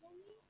Jenny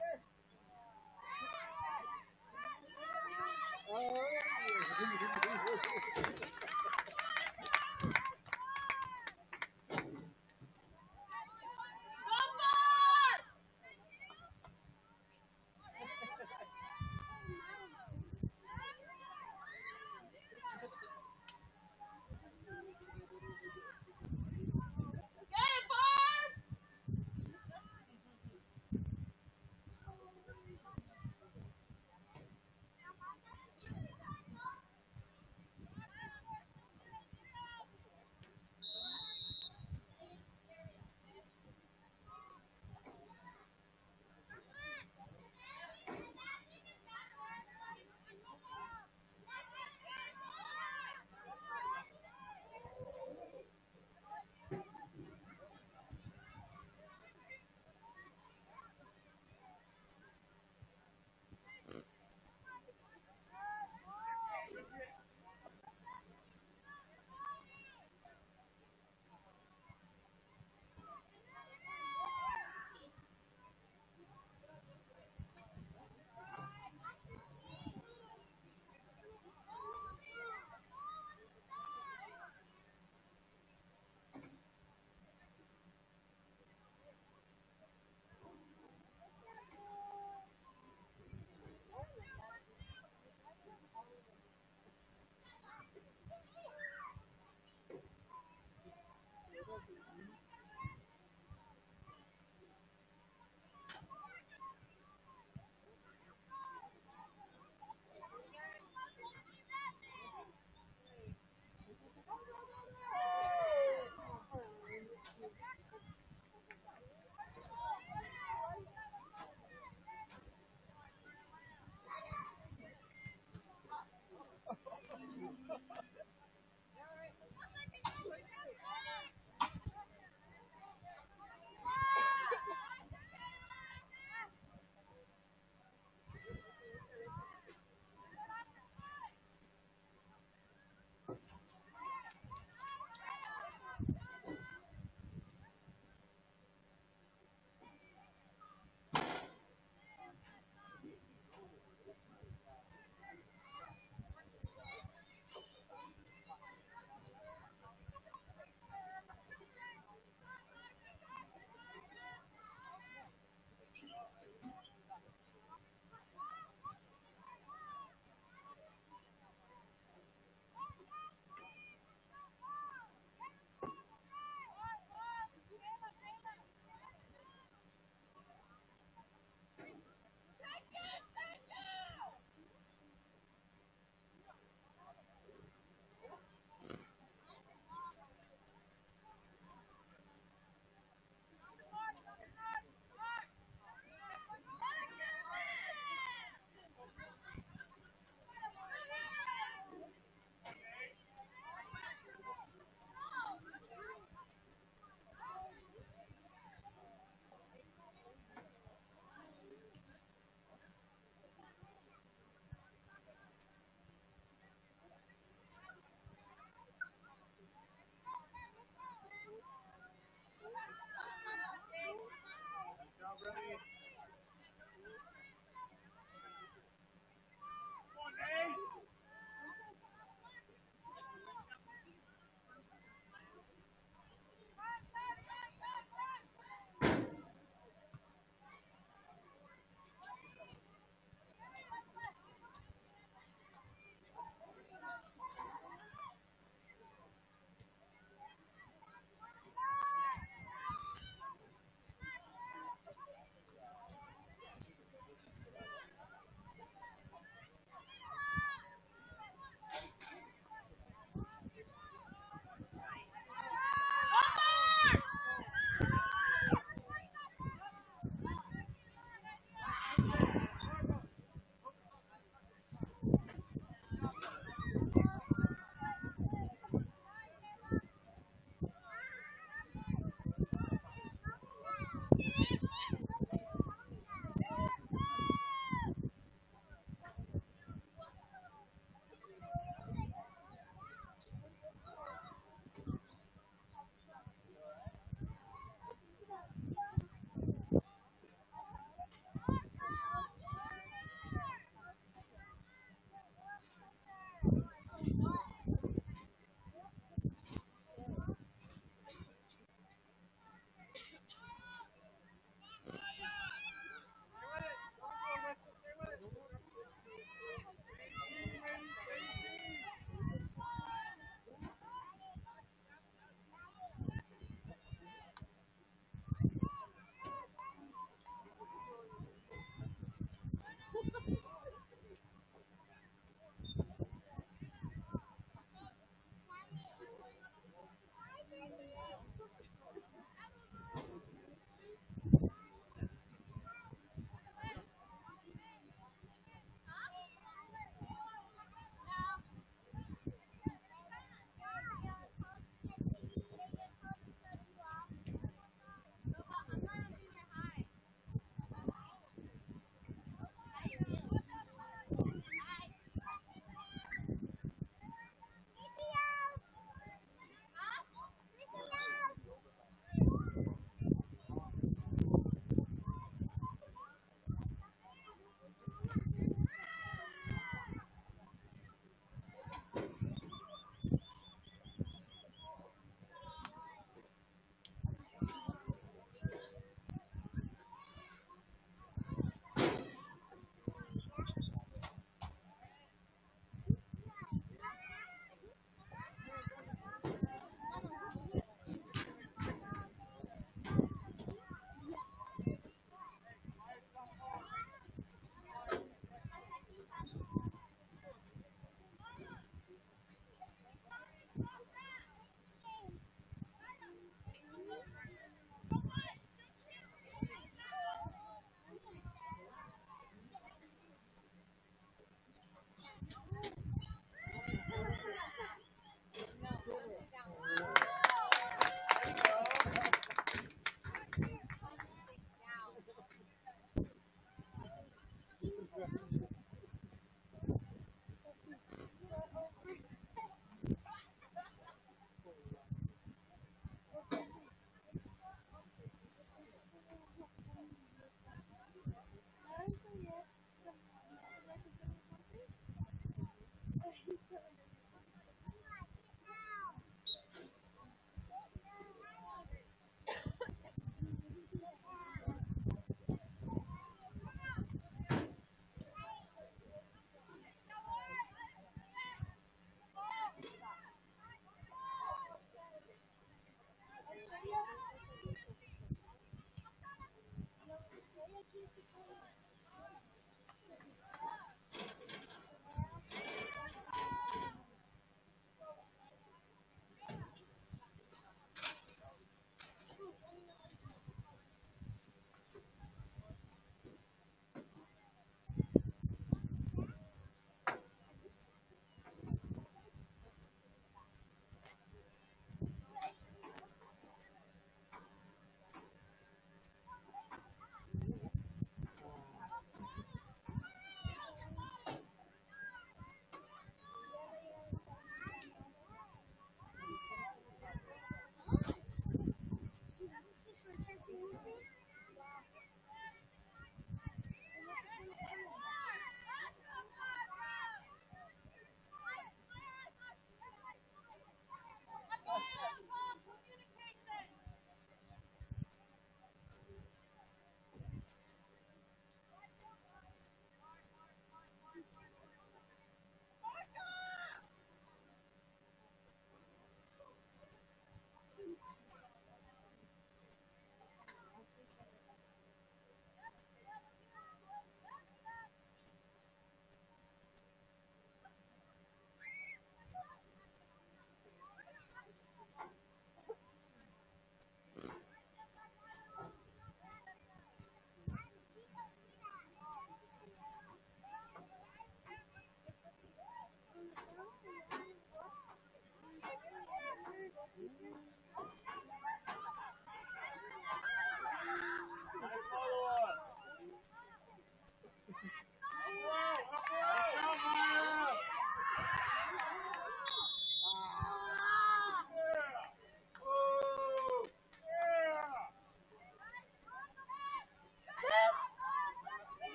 Yes.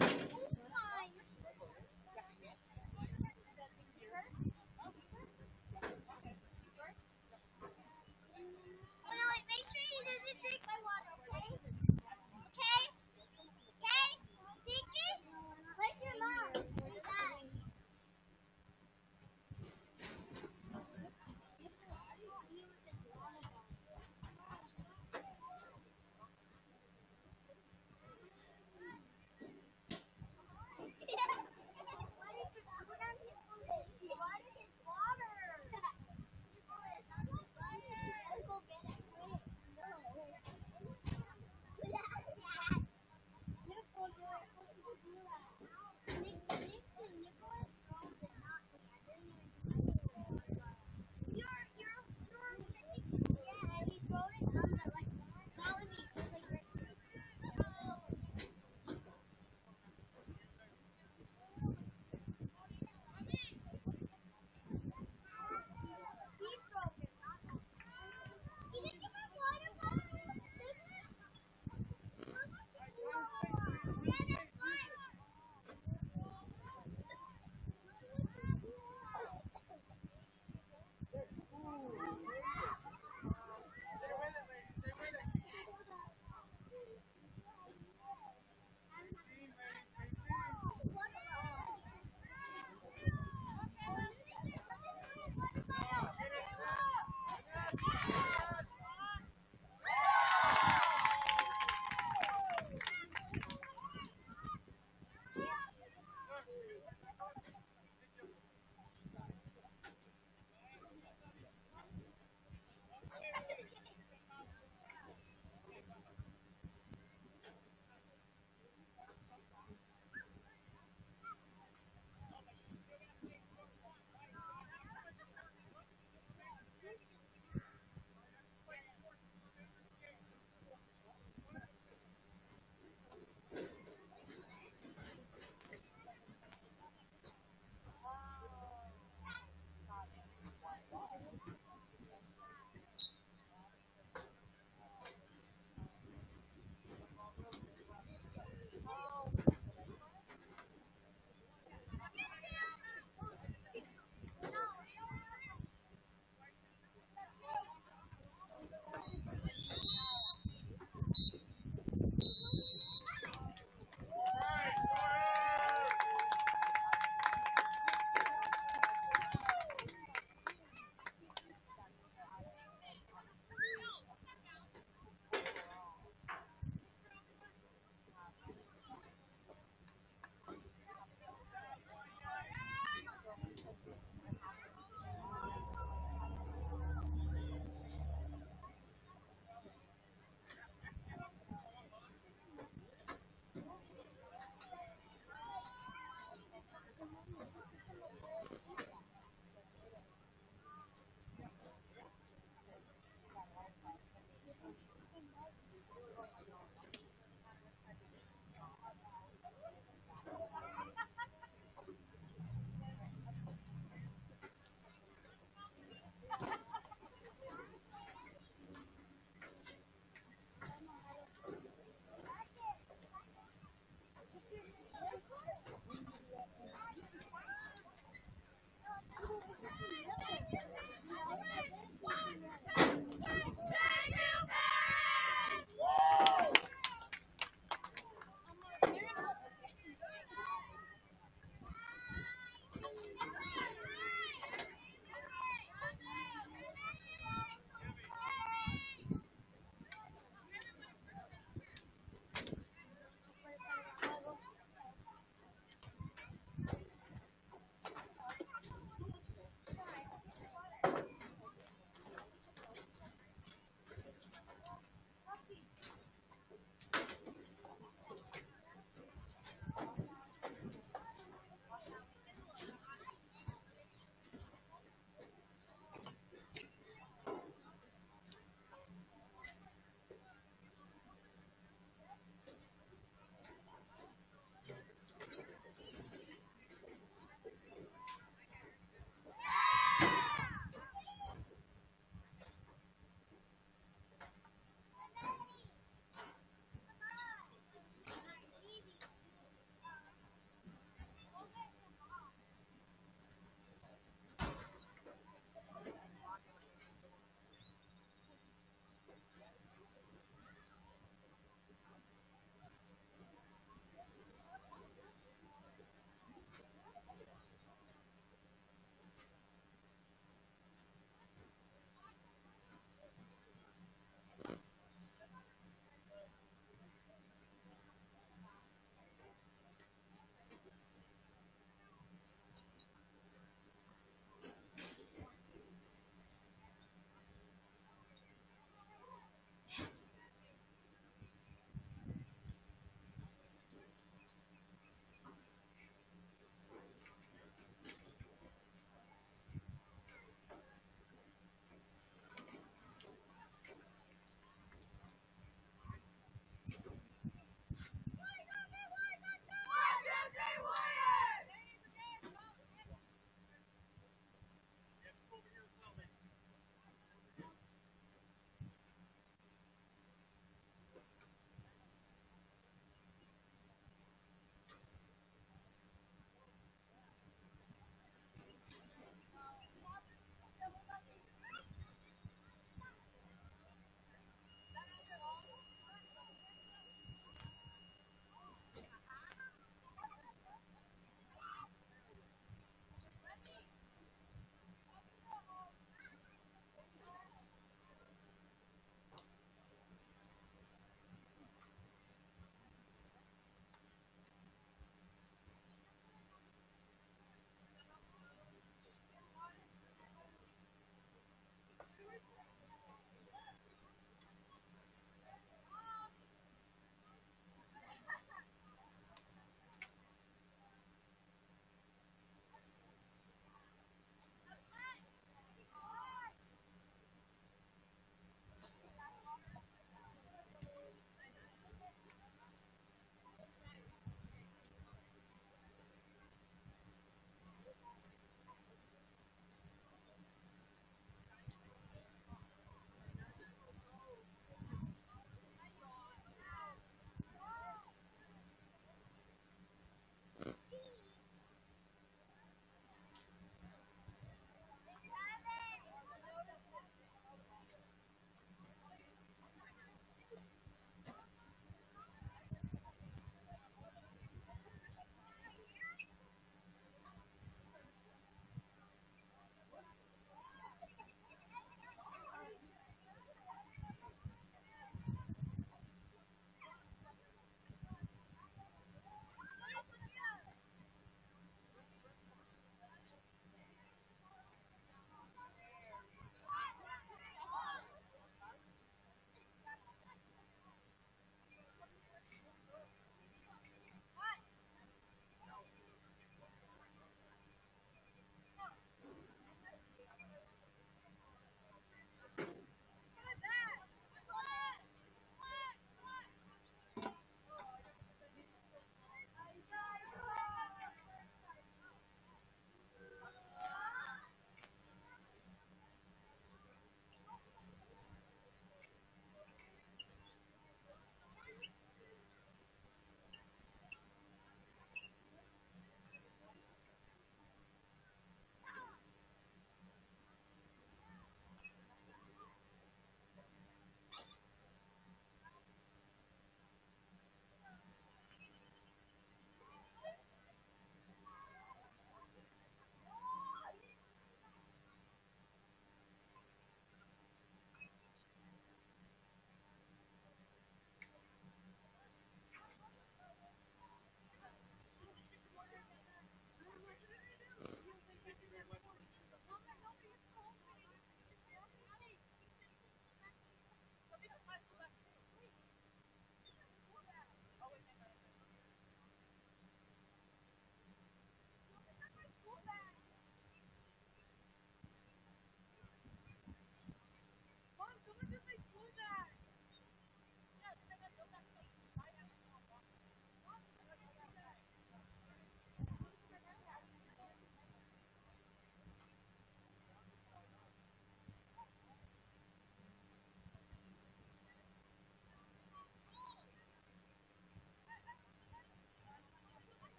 Make sure he doesn't drink my water.